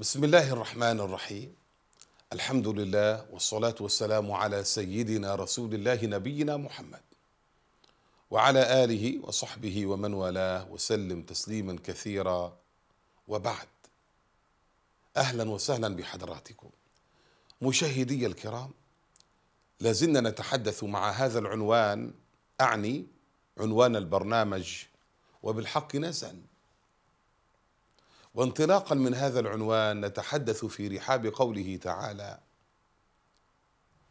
بسم الله الرحمن الرحيم الحمد لله والصلاة والسلام على سيدنا رسول الله نبينا محمد وعلى آله وصحبه ومن والاه وسلم تسليما كثيرا وبعد أهلا وسهلا بحضراتكم مشاهدي الكرام لازلنا نتحدث مع هذا العنوان أعني عنوان البرنامج وبالحق نزل وانطلاقا من هذا العنوان نتحدث في رحاب قوله تعالى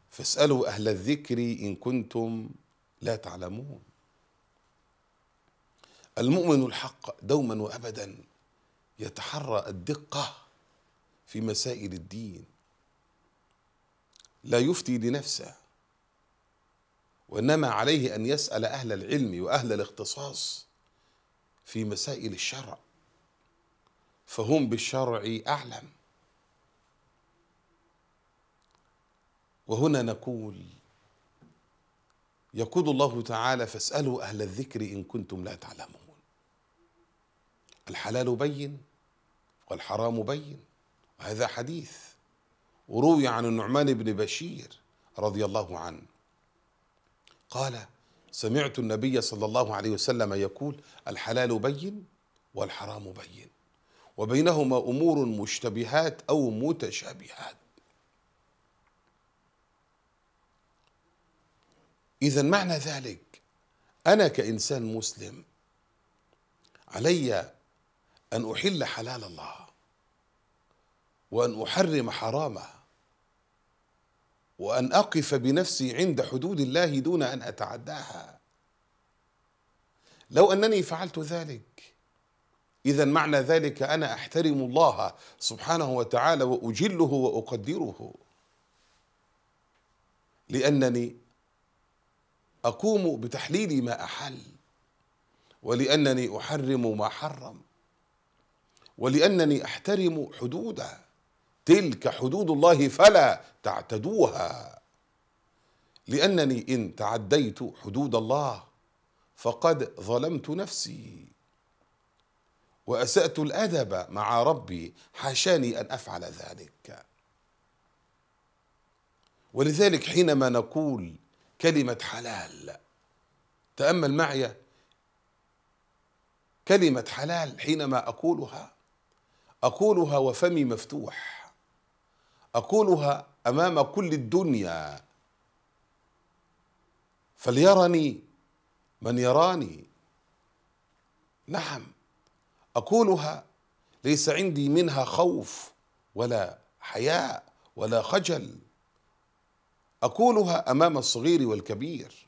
فاسألوا أهل الذكر إن كنتم لا تعلمون. المؤمن الحق دوما وابدا يتحرى الدقة في مسائل الدين. لا يفتي لنفسه وإنما عليه أن يسأل أهل العلم وأهل الاختصاص في مسائل الشرع. فهم بالشرع أعلم. وهنا نقول يقول الله تعالى فاسألوا أهل الذكر إن كنتم لا تعلمون. الحلال بين والحرام بين وهذا حديث. وروي عن النعمان بن بشير رضي الله عنه. قال سمعت النبي صلى الله عليه وسلم يقول الحلال بين والحرام بين. وبينهما أمور مشتبهات أو متشابهات. اذا معنى ذلك أنا كإنسان مسلم علي أن أحل حلال الله وأن أحرم حرامه وأن أقف بنفسي عند حدود الله دون أن أتعداها. لو أنني فعلت ذلك اذا معنى ذلك أنا أحترم الله سبحانه وتعالى وأجله وأقدره. لأنني أقوم بتحليل ما أحل ولأنني أحرم ما حرم ولأنني أحترم حدوده تلك حدود الله فلا تعتدوها. لأنني إن تعديت حدود الله فقد ظلمت نفسي. وأسأت الأدب مع ربي حاشاني أن أفعل ذلك. ولذلك حينما نقول كلمة حلال تأمل معي؟ كلمة حلال حينما أقولها أقولها وفمي مفتوح. أقولها أمام كل الدنيا. فليرني من يراني. نعم. أقولها ليس عندي منها خوف ولا حياء ولا خجل. أقولها أمام الصغير والكبير.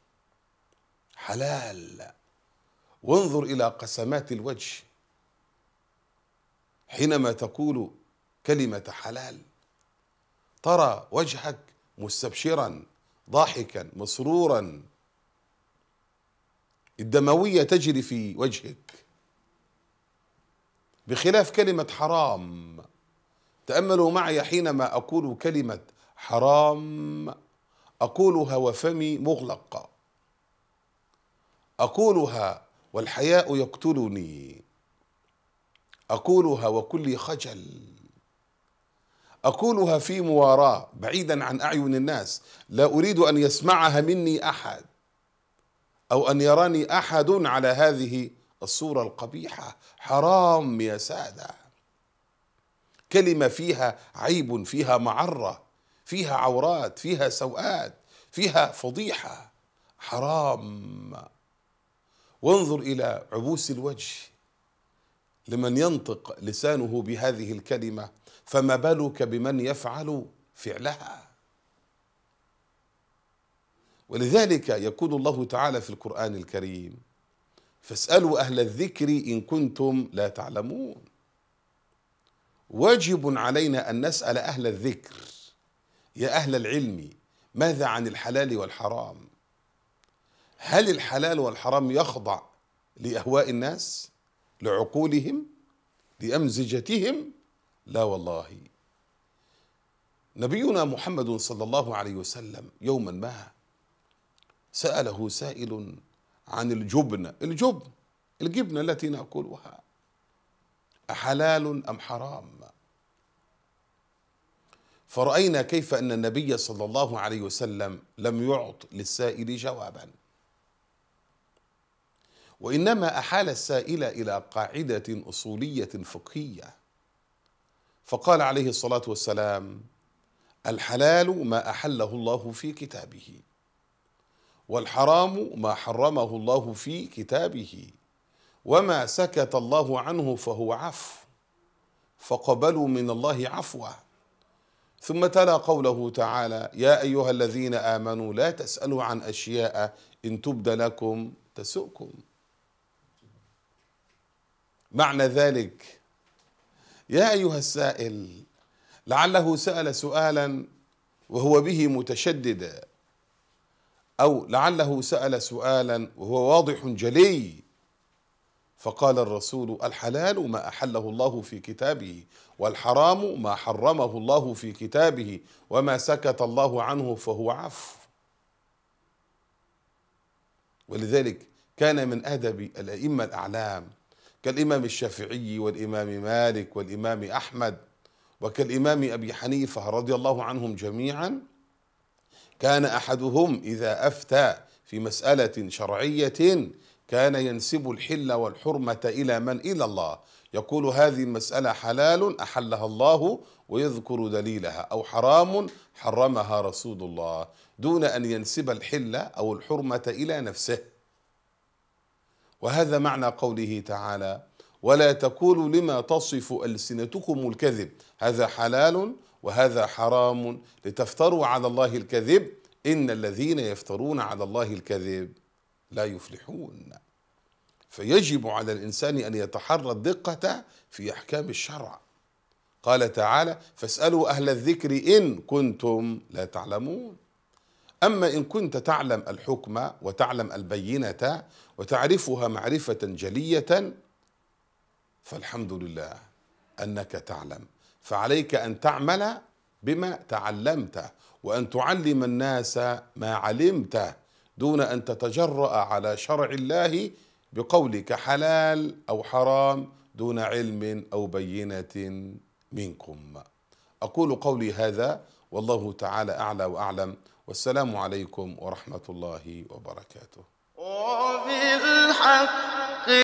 حلال. وانظر إلى قسمات الوجه. حينما تقول كلمة حلال ترى وجهك مستبشرا ضاحكا مسرورا. الدموية تجري في وجهك. بخلاف كلمة حرام. تأملوا معي حينما أقول كلمة حرام أقولها وفمي مغلق. أقولها والحياء يقتلني. أقولها وكلي خجل. أقولها في مواراة بعيدا عن أعين الناس. لا أريد أن يسمعها مني أحد أو أن يراني أحد على هذه الصورة القبيحة. حرام يا سادة. كلمة فيها عيب فيها معرة فيها عورات فيها سوءات فيها فضيحة. حرام. وانظر إلى عبوس الوجه. لمن ينطق لسانه بهذه الكلمة فما بالك بمن يفعل فعلها؟ ولذلك يقول الله تعالى في القرآن الكريم فاسألوا أهل الذكر إن كنتم لا تعلمون. واجب علينا أن نسأل أهل الذكر يا أهل العلم ماذا عن الحلال والحرام؟ هل الحلال والحرام يخضع لأهواء الناس؟ لعقولهم؟ لأمزجتهم؟ لا والله. نبينا محمد صلى الله عليه وسلم يوما ما سأله سائل عن الجبن. الجبن الجبنة التي نأكلها أحلال أم حرام؟ فرأينا كيف أن النبي صلى الله عليه وسلم لم يعط للسائل جوابا. وإنما أحال السائل إلى قاعدة أصولية فقهية. فقال عليه الصلاة والسلام الحلال ما أحله الله في كتابه. والحرام ما حرمه الله في كتابه. وما سكت الله عنه فهو عفو فقبلوا من الله عفوه ثم تلا قوله تعالى يا أيها الذين آمنوا لا تسألوا عن أشياء إن تبد لكم تسؤكم. معنى ذلك يا أيها السائل لعله سأل سؤالا وهو به متشدد أو لعله سأل سؤالا وهو واضح جلي. فقال الرسول الحلال ما أحله الله في كتابه والحرام ما حرمه الله في كتابه وما سكت الله عنه فهو عفو. ولذلك كان من أدب الأئمة الأعلام كالإمام الشافعي والإمام مالك والإمام أحمد وكالإمام أبي حنيفة رضي الله عنهم جميعا كان أحدهم إذا أفتى في مسألة شرعية كان ينسب الحل والحرمة إلى من؟ إلى الله. يقول هذه المسألة حلال أحلها الله ويذكر دليلها أو حرام حرمها رسول الله دون أن ينسب الحل أو الحرمة إلى نفسه. وهذا معنى قوله تعالى ولا تقولوا لما تصف ألسنتكم الكذب هذا حلال وهذا حرام لتفتروا على الله الكذب. إن الذين يفترون على الله الكذب لا يفلحون. فيجب على الإنسان أن يتحرى الدقة في أحكام الشرع. قال تعالى فاسألوا أهل الذكر إن كنتم لا تعلمون. أما إن كنت تعلم الحكم وتعلم البينة وتعرفها معرفة جلية فالحمد لله أنك تعلم. فعليك أن تعمل بما تعلمته وأن تعلم الناس ما علمته دون أن تتجرأ على شرع الله بقولك حلال أو حرام دون علم أو بينة منكم. أقول قولي هذا والله تعالى أعلى وأعلم. والسلام عليكم ورحمة الله وبركاته. وبالحق